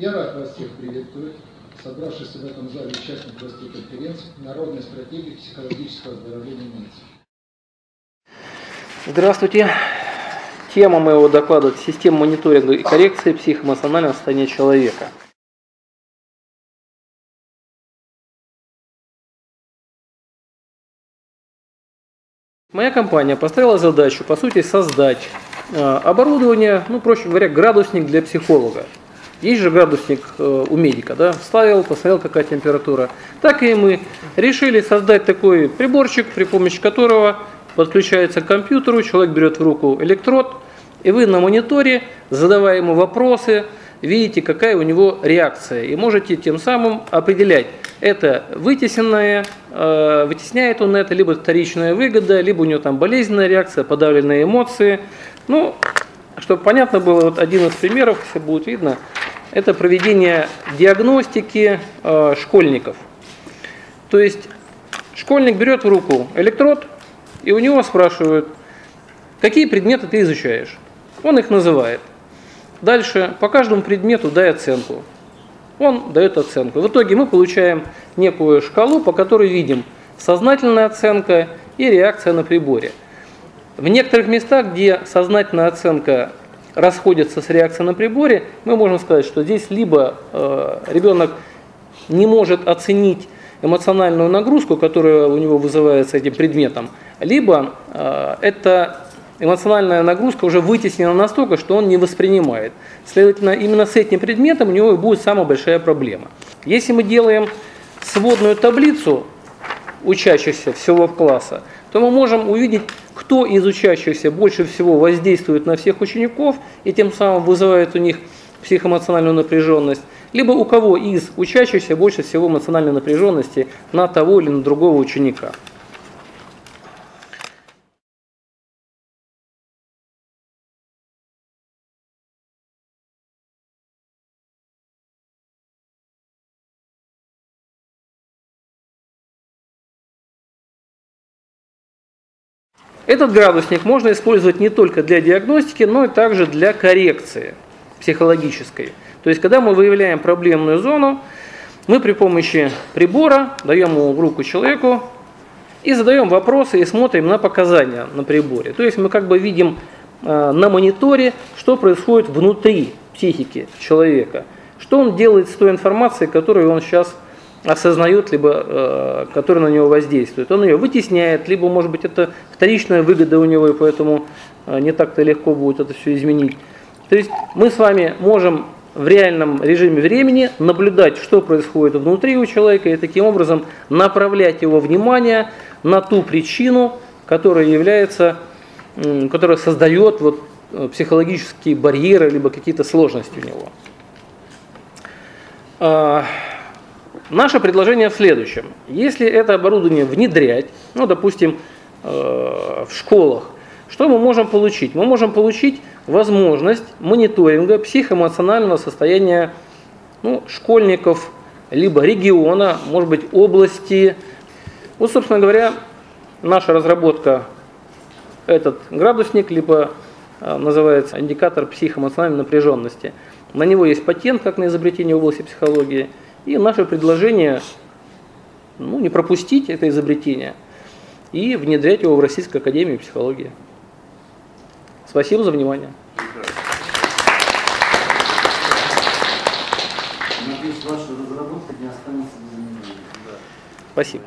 Я рад вас всех приветствовать, собравшихся в этом зале участников гостей конференции «Народная стратегия психологического оздоровления нации». Здравствуйте. Тема моего доклада – система мониторинга и коррекции психоэмоционального состояния человека. Моя компания поставила задачу, по сути, создать э, оборудование, ну, проще говоря, градусник для психолога. Есть же градусник э, у медика, да, вставил, посмотрел, какая температура. Так и мы решили создать такой приборчик, при помощи которого подключается к компьютеру, человек берет в руку электрод, и вы на мониторе, задавая ему вопросы, видите, какая у него реакция. И можете тем самым определять, это вытесненное, э, вытесняет он это, либо вторичная выгода, либо у него там болезненная реакция, подавленные эмоции. Ну, чтобы понятно было, вот один из примеров, если будет видно, это проведение диагностики э, школьников. То есть школьник берет в руку электрод, и у него спрашивают, какие предметы ты изучаешь. Он их называет. Дальше по каждому предмету дай оценку. Он дает оценку. В итоге мы получаем некую шкалу, по которой видим сознательная оценка и реакция на приборе. В некоторых местах, где сознательная оценка расходится с реакцией на приборе, мы можем сказать, что здесь либо э, ребенок не может оценить эмоциональную нагрузку, которая у него вызывается этим предметом, либо э, это эмоциональная нагрузка уже вытеснена настолько, что он не воспринимает. Следовательно, именно с этим предметом у него и будет самая большая проблема. Если мы делаем сводную таблицу учащихся всего класса, то мы можем увидеть, кто из учащихся больше всего воздействует на всех учеников и тем самым вызывает у них психоэмоциональную напряженность, либо у кого из учащихся больше всего эмоциональной напряженности на того или на другого ученика. Этот градусник можно использовать не только для диагностики, но и также для коррекции психологической. То есть, когда мы выявляем проблемную зону, мы при помощи прибора даем его в руку человеку и задаем вопросы и смотрим на показания на приборе. То есть мы как бы видим э, на мониторе, что происходит внутри психики человека, что он делает с той информацией, которую он сейчас осознает, либо э, которая на него воздействует. Он ее вытесняет, либо, может быть, это вторичная выгода у него, и поэтому э, не так-то легко будет это все изменить. То есть мы с вами можем в реальном режиме времени наблюдать, что происходит внутри у человека, и таким образом направлять его внимание на ту причину, которая является, которая создает вот э, психологические барьеры, либо какие-то сложности у него. Наше предложение в следующем. Если это оборудование внедрять, ну, допустим, э, в школах, что мы можем получить? Мы можем получить возможность мониторинга психоэмоционального состояния ну, школьников, либо региона, может быть, области. Вот, собственно говоря, наша разработка, этот градусник, либо э, называется индикатор психоэмоциональной напряженности. На него есть патент, как на изобретение в области психологии – и наше предложение ну, не пропустить это изобретение и внедрять его в Российской Академию Психологии. Спасибо за внимание. Надеюсь, ваша разработка не останется без внимания. Спасибо.